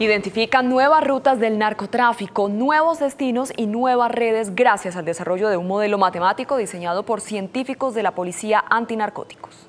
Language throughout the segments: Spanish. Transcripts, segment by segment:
Identifican nuevas rutas del narcotráfico, nuevos destinos y nuevas redes gracias al desarrollo de un modelo matemático diseñado por científicos de la Policía Antinarcóticos.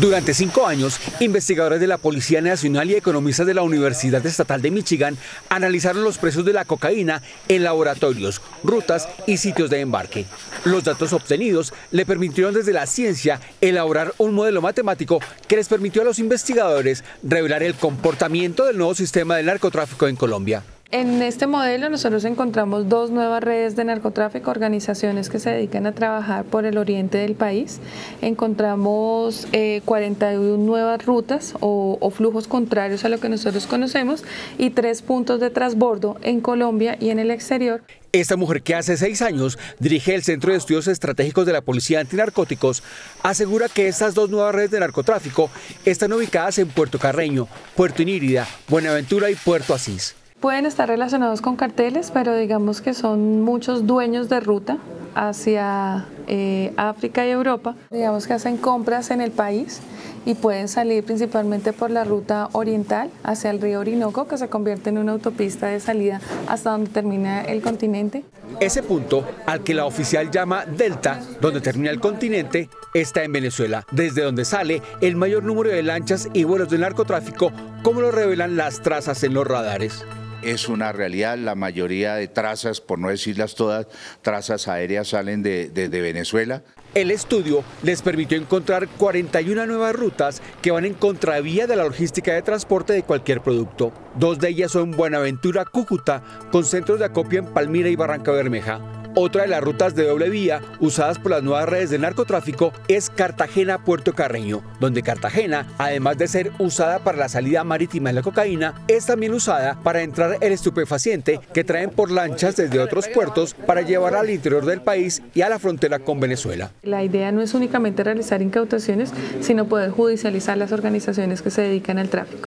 Durante cinco años, investigadores de la Policía Nacional y economistas de la Universidad Estatal de Michigan analizaron los precios de la cocaína en laboratorios, rutas y sitios de embarque. Los datos obtenidos le permitieron desde la ciencia elaborar un modelo matemático que les permitió a los investigadores revelar el comportamiento del nuevo sistema del narcotráfico en Colombia. En este modelo nosotros encontramos dos nuevas redes de narcotráfico, organizaciones que se dedican a trabajar por el oriente del país. Encontramos 41 eh, nuevas rutas o, o, flujos contrarios a lo que nosotros conocemos y tres puntos de transbordo en Colombia y en el exterior. Esta mujer que hace seis años dirige el Centro de Estudios Estratégicos de la Policía Antinarcóticos asegura que estas dos nuevas redes de narcotráfico están ubicadas en Puerto Carreño, Puerto Inírida, Buenaventura y Puerto Asís. Pueden estar relacionados con carteles, pero digamos que son muchos dueños de ruta hacia eh, África y Europa. Digamos que hacen compras en el país y pueden salir principalmente por la ruta oriental hacia el río Orinoco, que se convierte en una autopista de salida hasta donde termina el continente. Ese punto, al que la oficial llama Delta, donde termina el continente, está en Venezuela, desde donde sale el mayor número de lanchas y vuelos de narcotráfico, como lo revelan las trazas en los radares es una realidad. La mayoría de trazas, por no decirlas todas, trazas aéreas salen de, Venezuela. El estudio les permitió encontrar 41 nuevas rutas que van en contravía de la logística de transporte de cualquier producto. Dos de ellas son Buenaventura, Cúcuta, con centros de acopio en Palmira y Barranca Bermeja. Otra de las rutas de doble vía usadas por las nuevas redes de narcotráfico es Cartagena-Puerto Carreño, donde Cartagena, además de ser usada para la salida marítima de la cocaína, es también usada para entrar el estupefaciente que traen por lanchas desde otros puertos para llevar al interior del país y a la frontera con Venezuela. La idea no es únicamente realizar incautaciones, sino poder judicializar las organizaciones que se dedican al tráfico.